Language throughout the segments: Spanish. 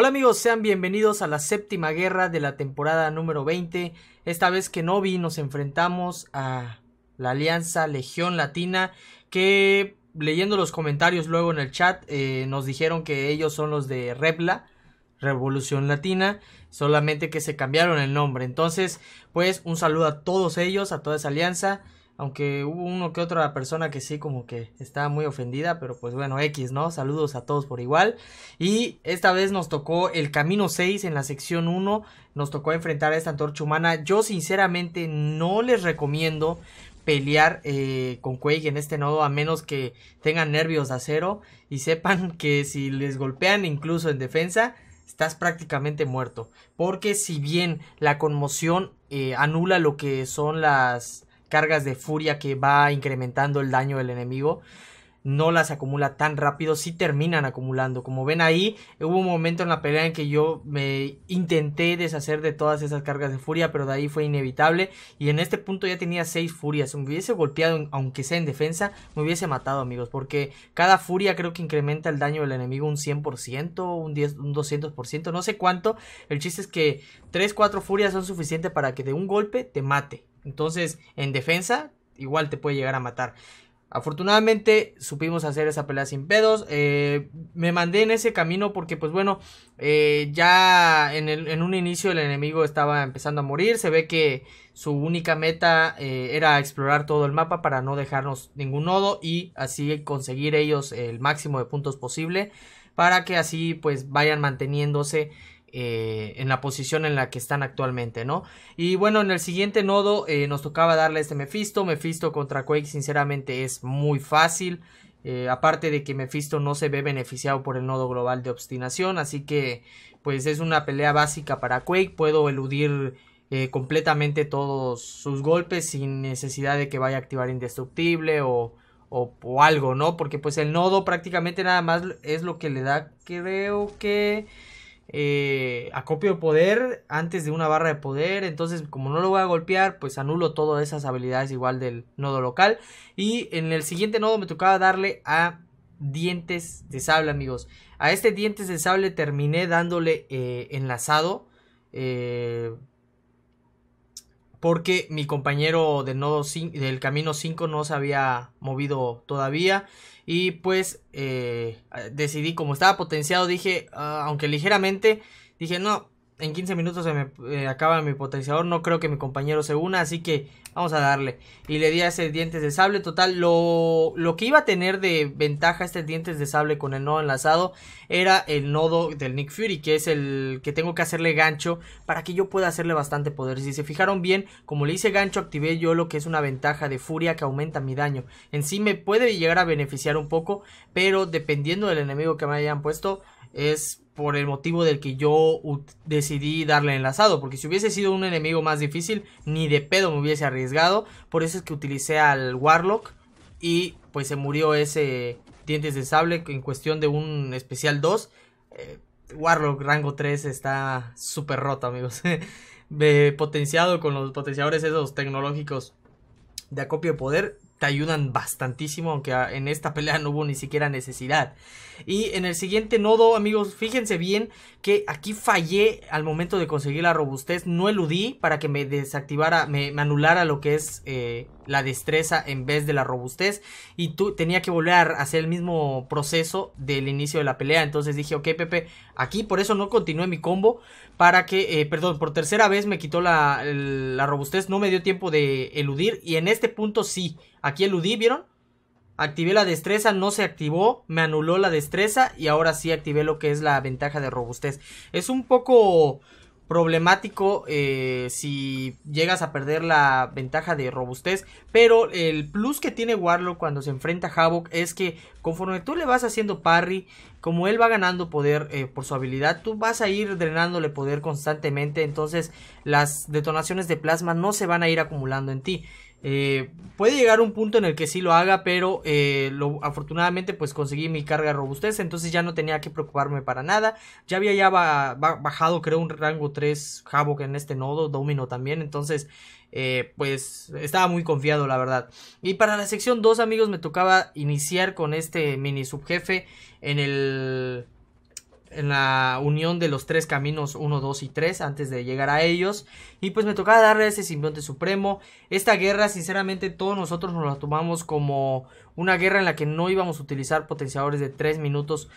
Hola amigos, sean bienvenidos a la séptima guerra de la temporada número 20. Esta vez que no vi nos enfrentamos a la Alianza Legión Latina que leyendo los comentarios luego en el chat eh, nos dijeron que ellos son los de Rebla, Revolución Latina, solamente que se cambiaron el nombre. Entonces, pues un saludo a todos ellos, a toda esa alianza. Aunque hubo uno que otra persona que sí como que estaba muy ofendida, pero pues bueno, X, ¿no? Saludos a todos por igual. Y esta vez nos tocó el camino 6 en la sección 1, nos tocó enfrentar a esta antorcha humana. Yo sinceramente no les recomiendo pelear eh, con Quake en este nodo a menos que tengan nervios de acero y sepan que si les golpean incluso en defensa estás prácticamente muerto porque si bien la conmoción eh, anula lo que son las cargas de furia que va incrementando el daño del enemigo no las acumula tan rápido, si terminan acumulando. Como ven ahí, hubo un momento en la pelea en que yo me intenté deshacer de todas esas cargas de furia, pero de ahí fue inevitable. Y en este punto ya tenía 6 furias. Me hubiese golpeado, aunque sea en defensa, me hubiese matado, amigos. Porque cada furia creo que incrementa el daño del enemigo un 100%, un, 10, un 200%, no sé cuánto. El chiste es que 3, 4 furias son suficientes para que de un golpe te mate. Entonces, en defensa, igual te puede llegar a matar. Afortunadamente supimos hacer esa pelea sin pedos. Eh, me mandé en ese camino porque pues bueno, eh, ya en, un inicio el enemigo estaba empezando a morir. Se ve que su única meta eh, era explorar todo el mapa para no dejarnos ningún nodo y así conseguir ellos el máximo de puntos posible para que así pues vayan manteniéndose eh, en la posición en la que están actualmente, ¿no? Y bueno, en el siguiente nodo eh, nos tocaba darle este Mephisto. Mephisto contra Quake, sinceramente, es muy fácil. Eh, aparte de que Mephisto no se ve beneficiado por el nodo global de obstinación, así que pues es una pelea básica para Quake. Puedo eludir completamente todos sus golpes sin necesidad de que vaya a activar indestructible o, o, o, algo, ¿no? Porque pues el nodo prácticamente nada más es lo que le da, creo que eh, acopio de poder antes de una barra de poder. Entonces, como no lo voy a golpear, pues anulo todas esas habilidades igual del nodo local. Y en el siguiente nodo me tocaba darle a dientes de sable, amigos. A este dientes de sable terminé dándole eh, enlazado. Eh, porque mi compañero del nodo del camino 5 no se había movido todavía. Y pues eh, decidí como estaba potenciado dije ah, aunque ligeramente dije no en 15 minutos se me eh, acaba mi potenciador. No creo que mi compañero se una. Así que vamos a darle. Y le di a ese dientes de sable. Total, lo, lo que iba a tener de ventaja este dientes de sable con el nodo enlazado era el nodo del Nick Fury. Que es el que tengo que hacerle gancho para que yo pueda hacerle bastante poder. Si se fijaron bien, como le hice gancho, activé yo lo que es una ventaja de furia que aumenta mi daño. En sí me puede llegar a beneficiar un poco. Pero dependiendo del enemigo que me hayan puesto es por el motivo del que yo decidí darle enlazado. Porque si hubiese sido un enemigo más difícil, ni de pedo me hubiese arriesgado. Por eso es que utilicé al Warlock. Y pues se murió ese dientes de sable en cuestión de un especial 2. Eh, Warlock rango 3 está súper roto, amigos. potenciado con los potenciadores esos tecnológicos de acopio de poder te ayudan bastantísimo, aunque en esta pelea no hubo ni siquiera necesidad. Y en el siguiente nodo, amigos, fíjense bien que aquí fallé al momento de conseguir la robustez, no eludí para que me desactivara, me, anulara lo que es eh, la destreza en vez de la robustez y tú tenía que volver a hacer el mismo proceso del inicio de la pelea, entonces dije, ok Pepe, aquí por eso no continué mi combo, para que, eh, perdón, por tercera vez me quitó la, la robustez, no me dio tiempo de eludir y en este punto sí, aquí eludí, ¿vieron? Activé la destreza, no se activó, me anuló la destreza y ahora sí activé lo que es la ventaja de robustez. Es un poco problemático eh, si llegas a perder la ventaja de robustez. Pero el plus que tiene Warlock cuando se enfrenta a Havoc es que conforme tú le vas haciendo parry, como él va ganando poder eh, por su habilidad, tú vas a ir drenándole poder constantemente. Entonces las detonaciones de plasma no se van a ir acumulando en ti. Eh, puede llegar un punto en el que sí lo haga, pero eh, lo, afortunadamente pues conseguí mi carga de robustez, entonces ya no tenía que preocuparme para nada. Ya había ya bajado creo un rango 3 Havoc en este nodo, Domino también, entonces eh, pues estaba muy confiado la verdad. Y para la sección 2 amigos me tocaba iniciar con este mini subjefe en el en la unión de los tres caminos 1, 2 y 3 antes de llegar a ellos. Y pues me tocaba darle ese simbionte supremo. Esta guerra, sinceramente, todos nosotros nos la tomamos como una guerra en la que no íbamos a utilizar potenciadores de 3 minutos.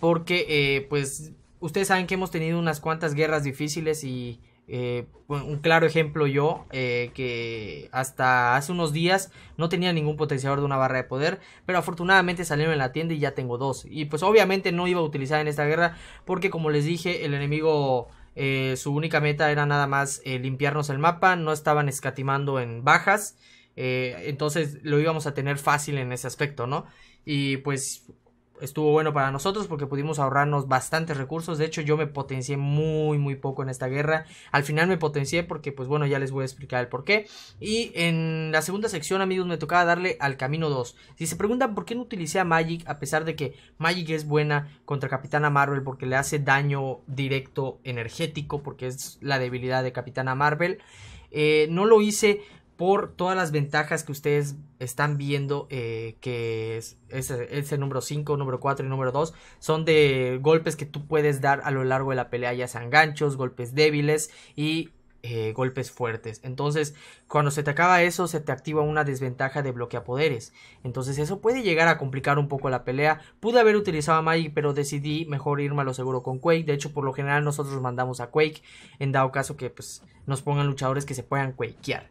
Porque, eh, pues, ustedes saben que hemos tenido unas cuantas guerras difíciles y eh, un claro ejemplo yo, eh, que hasta hace unos días no tenía ningún potenciador de una barra de poder, pero afortunadamente salieron en la tienda y ya tengo dos. Y pues obviamente no iba a utilizar en esta guerra porque como les dije, el enemigo... Eh, su única meta era nada más limpiarnos el mapa, no estaban escatimando en bajas, entonces lo íbamos a tener fácil en ese aspecto, ¿no? Y pues estuvo bueno para nosotros porque pudimos ahorrarnos bastantes recursos. De hecho, yo me potencié muy, muy poco en esta guerra. Al final me potencié porque, pues bueno, ya les voy a explicar el por qué. Y en la segunda sección, amigos, me tocaba darle al camino 2. Si se preguntan por qué no utilicé a Magic, a pesar de que Magic es buena contra Capitana Marvel porque le hace daño directo energético, porque es la debilidad de Capitana Marvel. Eh, no lo hice por todas las ventajas que ustedes están viendo eh, que es, ese número 5, número 4 y número 2 son de golpes que tú puedes dar a lo largo de la pelea, ya sean ganchos, golpes débiles y eh, golpes fuertes. Entonces, cuando se te acaba eso, se te activa una desventaja de bloquea poderes. Entonces, eso puede llegar a complicar un poco la pelea. Pude haber utilizado a Magic, pero decidí mejor irme a lo seguro con Quake. De hecho, por lo general, nosotros mandamos a Quake en dado caso que pues, nos pongan luchadores que se puedan quakear.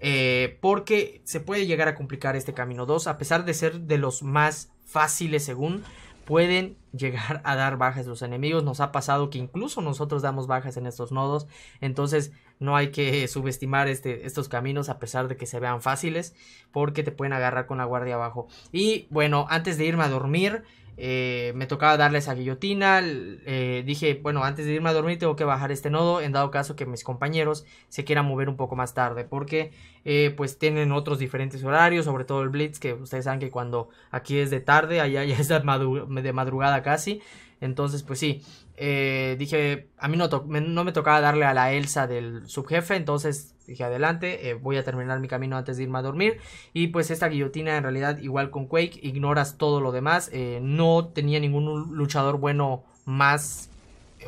Eh, porque se puede llegar a complicar este camino 2, a pesar de ser de los más fáciles según, pueden llegar a dar bajas los enemigos. Nos ha pasado que incluso nosotros damos bajas en estos nodos, entonces no hay que subestimar este, estos caminos a pesar de que se vean fáciles, porque te pueden agarrar con la guardia abajo. Y bueno, antes de irme a dormir, eh, me tocaba darle esa guillotina. Eh, dije, bueno, antes de irme a dormir tengo que bajar este nodo. En dado caso que mis compañeros se quieran mover un poco más tarde. Porque eh, pues tienen otros diferentes horarios. Sobre todo el Blitz. Que ustedes saben que cuando aquí es de tarde. Allá ya es de madrugada casi. Entonces pues sí. dije, a mí no, no me tocaba darle a la Elsa del subjefe. Entonces dije adelante, eh, voy a terminar mi camino antes de irme a dormir. Y pues esta guillotina en realidad igual con Quake, ignoras todo lo demás. Eh, no tenía ningún luchador bueno más,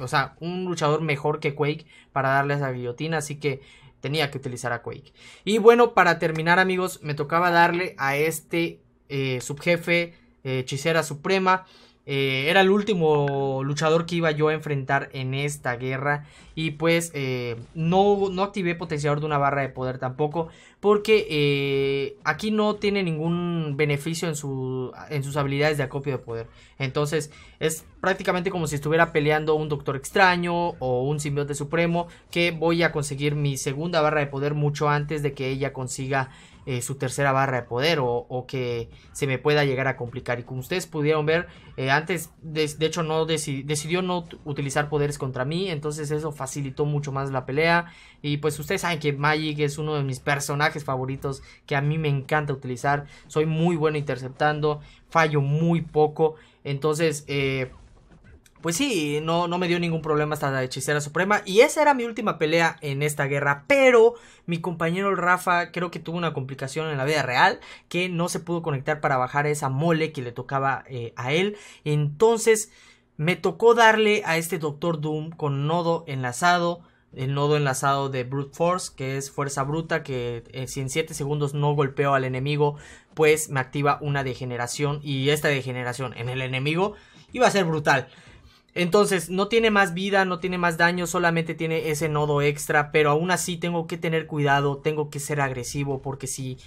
o sea, un luchador mejor que Quake para darle esa guillotina. Así que tenía que utilizar a Quake. Y bueno, para terminar amigos, me tocaba darle a este eh, subjefe, hechicera suprema. Eh, era el último luchador que iba yo a enfrentar en esta guerra. Y pues eh, no, no activé potenciador de una barra de poder tampoco. Porque eh, aquí no tiene ningún beneficio en, su, en sus habilidades de acopio de poder. Entonces es prácticamente como si estuviera peleando un Doctor Extraño o un Simbionte Supremo. Que voy a conseguir mi segunda barra de poder mucho antes de que ella consiga eh, su tercera barra de poder o, que se me pueda llegar a complicar. Y como ustedes pudieron ver, eh, antes de, hecho no decidió no utilizar poderes contra mí, entonces eso facilitó mucho más la pelea. Y pues ustedes saben que Magic es uno de mis personajes favoritos que a mí me encanta utilizar. Soy muy bueno interceptando, fallo muy poco. Entonces, eh, pues sí, no, no me dio ningún problema hasta la hechicera suprema. Y esa era mi última pelea en esta guerra. Pero mi compañero Rafa creo que tuvo una complicación en la vida real. Que no se pudo conectar para bajar esa mole que le tocaba eh, a él. Entonces me tocó darle a este Doctor Doom con nodo enlazado. El nodo enlazado de Brute Force, que es fuerza bruta, que eh, si en 7 segundos no golpeo al enemigo, pues me activa una degeneración. Y esta degeneración en el enemigo iba a ser brutal. Entonces, no tiene más vida, no tiene más daño, solamente tiene ese nodo extra, pero aún así tengo que tener cuidado, tengo que ser agresivo, porque si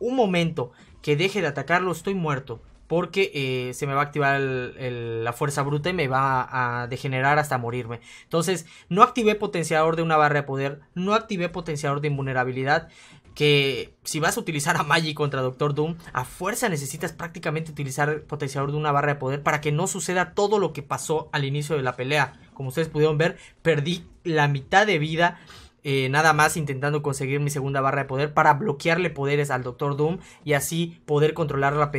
un momento que deje de atacarlo, estoy muerto. Porque eh, se me va a activar la fuerza bruta y me va a degenerar hasta morirme. Entonces, no activé potenciador de una barra de poder. No activé potenciador de invulnerabilidad que si vas a utilizar a Magic contra Doctor Doom, a fuerza necesitas prácticamente utilizar potenciador de una barra de poder para que no suceda todo lo que pasó al inicio de la pelea. Como ustedes pudieron ver, perdí la mitad de vida eh, nada más intentando conseguir mi segunda barra de poder para bloquearle poderes al Doctor Doom y así poder controlar la,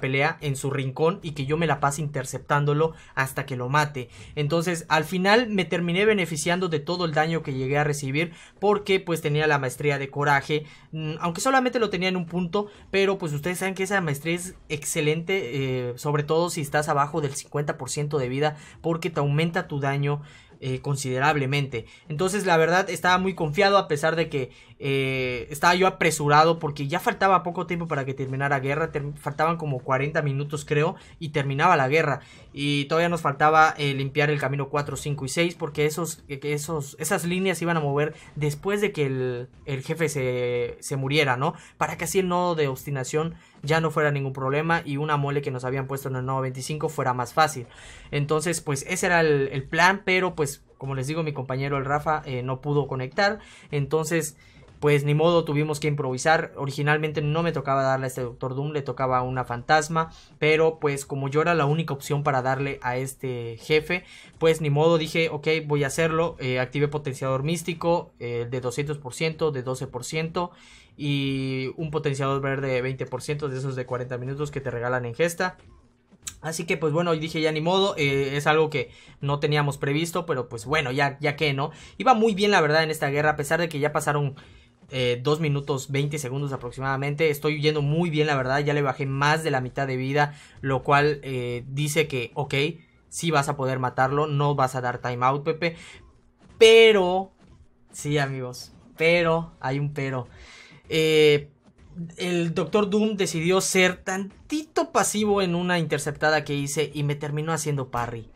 pelea en su rincón y que yo me la pase interceptándolo hasta que lo mate. Entonces al final me terminé beneficiando de todo el daño que llegué a recibir porque pues tenía la maestría de coraje, mm, aunque solamente lo tenía en un punto, pero pues ustedes saben que esa maestría es excelente, eh, sobre todo si estás abajo del 50% de vida porque te aumenta tu daño eh, considerablemente. Entonces la verdad estaba muy confiado a pesar de que eh, estaba yo apresurado porque ya faltaba poco tiempo para que terminara la guerra. faltaban como 40 minutos creo y terminaba la guerra. Y todavía nos faltaba eh, limpiar el camino 4, 5 y 6 porque esos, esos, esas líneas iban a mover después de que el, el jefe se, se muriera, ¿no? Para que así el nodo de obstinación ya no fuera ningún problema y una mole que nos habían puesto en el nodo 25 fuera más fácil. Entonces, pues ese era el, plan, pero pues como les digo, mi compañero el Rafa eh, no pudo conectar. Entonces, pues ni modo, tuvimos que improvisar. Originalmente no me tocaba darle a este Doctor Doom, le tocaba una fantasma. Pero pues como yo era la única opción para darle a este jefe, pues ni modo, dije, ok, voy a hacerlo. Eh, activé potenciador místico eh, de 200%, de 12% y un potenciador verde de 20% de esos de 40 minutos que te regalan en gesta. Así que pues bueno, dije ya ni modo, eh, es algo que no teníamos previsto, pero pues bueno, ya, ya que no. Iba muy bien la verdad en esta guerra, a pesar de que ya pasaron 2 eh, minutos 20 segundos aproximadamente. Estoy yendo muy bien, la verdad. Ya le bajé más de la mitad de vida. Lo cual eh, dice que, ok, sí vas a poder matarlo. No vas a dar timeout, Pepe. Pero, sí, amigos. Pero, hay un pero. Eh, el Doctor Doom decidió ser tantito pasivo en una interceptada que hice y me terminó haciendo parry.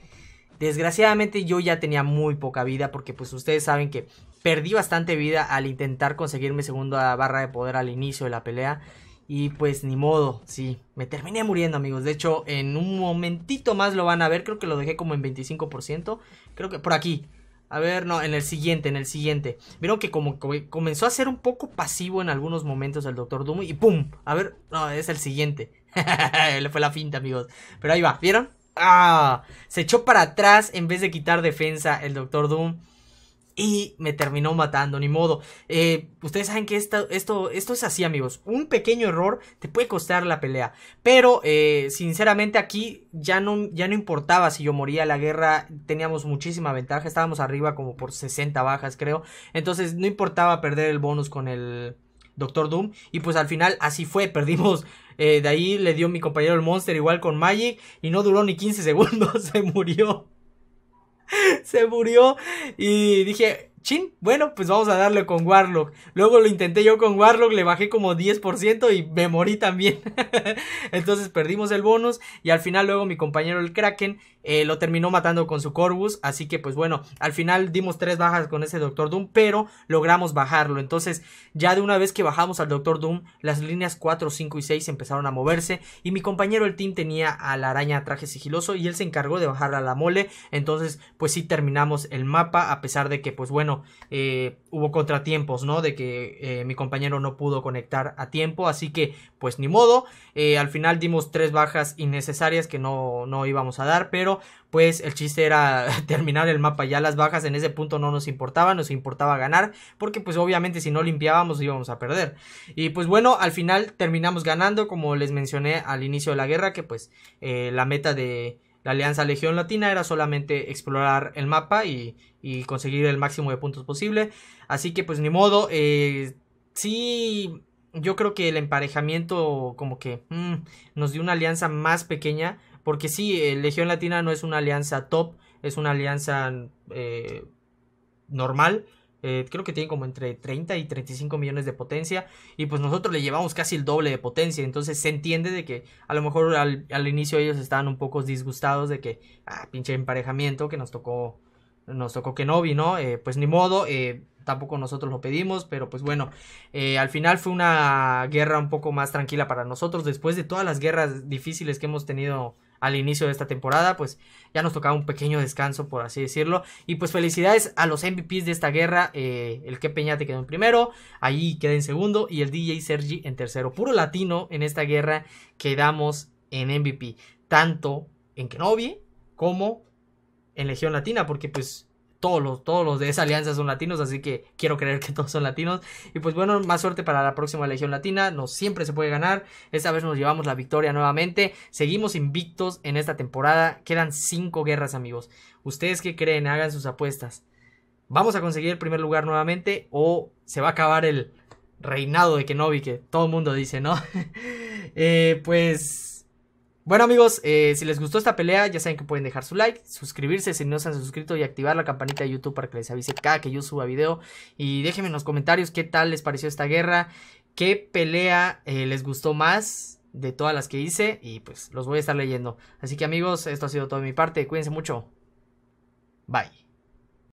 Desgraciadamente yo ya tenía muy poca vida porque pues ustedes saben que perdí bastante vida al intentar conseguir mi segunda barra de poder al inicio de la pelea. Y pues ni modo, sí, me terminé muriendo amigos. De hecho, en un momentito más lo van a ver. Creo que lo dejé como en 25%. Creo que por aquí. A ver, no, en el siguiente, en el siguiente. Vieron que como comenzó a ser un poco pasivo en algunos momentos el Doctor Doom. Y ¡pum! A ver, no, es el siguiente. Le fue la finta, amigos. Pero ahí va, ¿vieron? ¡Ah! Se echó para atrás en vez de quitar defensa el Doctor Doom y me terminó matando, ni modo. Eh, ustedes saben que esto, esto, esto es así, amigos. Un pequeño error te puede costar la pelea. Pero, eh, sinceramente, aquí ya no, ya no importaba si yo moría. La guerra teníamos muchísima ventaja. Estábamos arriba como por 60 bajas, creo. Entonces, no importaba perder el bonus con el Doctor Doom. Y pues al final así fue. Perdimos. Eh, de ahí le dio mi compañero el Monster igual con Magic. Y no duró ni 15 segundos. Se murió. se murió y dije, chin, bueno, pues vamos a darle con Warlock. Luego lo intenté yo con Warlock, le bajé como 10% y me morí también. Entonces perdimos el bonus y al final luego mi compañero el Kraken eh, lo terminó matando con su Corvus. Así que pues bueno, al final dimos tres bajas con ese Doctor Doom, pero logramos bajarlo. Entonces ya de una vez que bajamos al Doctor Doom, las líneas 4, 5 y 6 empezaron a moverse. Y mi compañero el team tenía a la araña traje sigiloso y él se encargó de bajar a la mole. Entonces pues sí terminamos el mapa a pesar de que pues bueno eh, hubo contratiempos, ¿no? De que eh, mi compañero no pudo conectar a tiempo. Así que pues ni modo. al final dimos tres bajas innecesarias que no, no íbamos a dar, pero pues el chiste era terminar el mapa. Ya las bajas en ese punto no nos importaba, nos importaba ganar, porque pues obviamente si no limpiábamos íbamos a perder. Y pues bueno, al final terminamos ganando, como les mencioné al inicio de la guerra, que pues eh, la meta de la Alianza Legión Latina era solamente explorar el mapa y, conseguir el máximo de puntos posible. Así que pues ni modo, eh, sí yo creo que el emparejamiento como que mm, nos dio una alianza más pequeña porque sí, eh, Legión Latina no es una alianza top, es una alianza eh, normal. Eh, creo que tiene como entre 30 y 35 millones de potencia. Y pues nosotros le llevamos casi el doble de potencia. Entonces se entiende de que a lo mejor al, inicio ellos estaban un poco disgustados de que, ah, pinche emparejamiento que nos tocó, nos tocó Kenobi, ¿no? pues ni modo, tampoco nosotros lo pedimos, pero pues bueno, al final fue una guerra un poco más tranquila para nosotros después de todas las guerras difíciles que hemos tenido al inicio de esta temporada, pues ya nos tocaba un pequeño descanso, por así decirlo. Y pues felicidades a los MVPs de esta guerra. Eh, el que Peñate quedó en primero, ahí queda en segundo y el DJ Sergi en tercero. Puro latino en esta guerra quedamos en MVP, tanto en Kenobi como en Legión Latina, porque pues todos los, todos los de esa alianza son latinos, así que quiero creer que todos son latinos. Y pues bueno, más suerte para la próxima Legión Latina. No siempre se puede ganar. Esta vez nos llevamos la victoria nuevamente. Seguimos invictos en esta temporada. Quedan cinco guerras, amigos. ¿Ustedes qué creen? Hagan sus apuestas. ¿Vamos a conseguir el primer lugar nuevamente? ¿O se va a acabar el reinado de Kenobi que todo el mundo dice, ¿no? eh, pues bueno amigos, eh, si les gustó esta pelea, ya saben que pueden dejar su like, suscribirse si no se han suscrito y activar la campanita de YouTube para que les avise cada que yo suba video. Y déjenme en los comentarios qué tal les pareció esta guerra, qué pelea eh, les gustó más de todas las que hice y pues los voy a estar leyendo. Así que amigos, esto ha sido todo de mi parte, cuídense mucho. Bye.